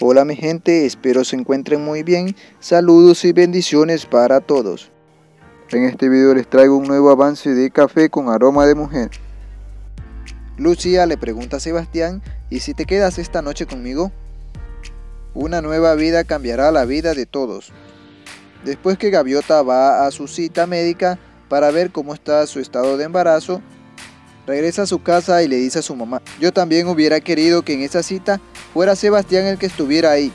Hola mi gente, espero se encuentren muy bien. Saludos y bendiciones para todos. En este video les traigo un nuevo avance de café con aroma de mujer. Lucía le pregunta a Sebastián, ¿y si te quedas esta noche conmigo? Una nueva vida cambiará la vida de todos. Después que Gaviota va a su cita médica para ver cómo está su estado de embarazo, regresa a su casa y le dice a su mamá, yo también hubiera querido que en esa cita fuera Sebastián el que estuviera ahí.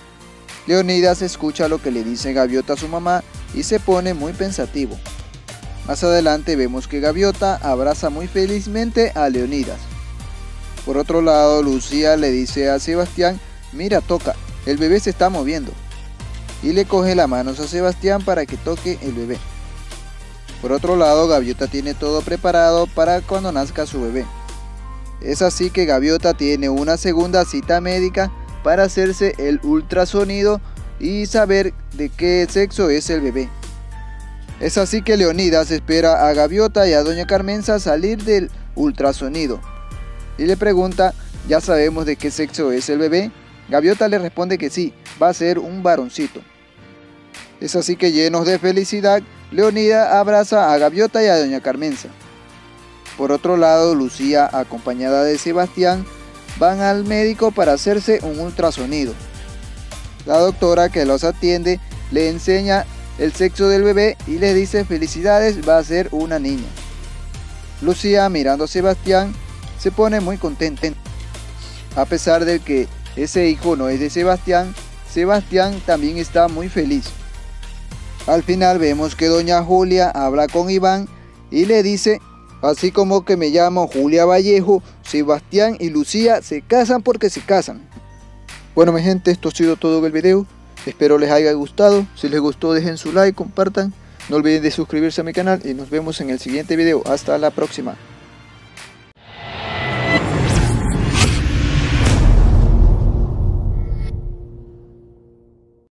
Leonidas escucha lo que le dice Gaviota a su mamá y se pone muy pensativo. Más adelante vemos que Gaviota abraza muy felizmente a Leonidas. Por otro lado, Lucía le dice a Sebastián, mira, toca, el bebé se está moviendo. Y le coge las manos a Sebastián para que toque el bebé. Por otro lado, Gaviota tiene todo preparado para cuando nazca su bebé. Es así que Gaviota tiene una segunda cita médica para hacerse el ultrasonido y saber de qué sexo es el bebé. Es así que Leonidas espera a Gaviota y a Doña Carmenza salir del ultrasonido y le pregunta, ¿ya sabemos de qué sexo es el bebé? Gaviota le responde que sí, va a ser un varoncito. Es así que llenos de felicidad, Leonidas abraza a Gaviota y a Doña Carmenza. Por otro lado, Lucía, acompañada de Sebastián, van al médico para hacerse un ultrasonido. La doctora que los atiende le enseña el sexo del bebé y le dice felicidades, va a ser una niña. Lucía, mirando a Sebastián, se pone muy contenta. A pesar de que ese hijo no es de Sebastián, Sebastián también está muy feliz. Al final vemos que doña Julia habla con Iván y le dice Así como que me llamo Julia Vallejo, Sebastián y Lucía se casan porque se casan. Bueno mi gente, esto ha sido todo el video. Espero les haya gustado. Si les gustó dejen su like, compartan. No olviden de suscribirse a mi canal y nos vemos en el siguiente video. Hasta la próxima.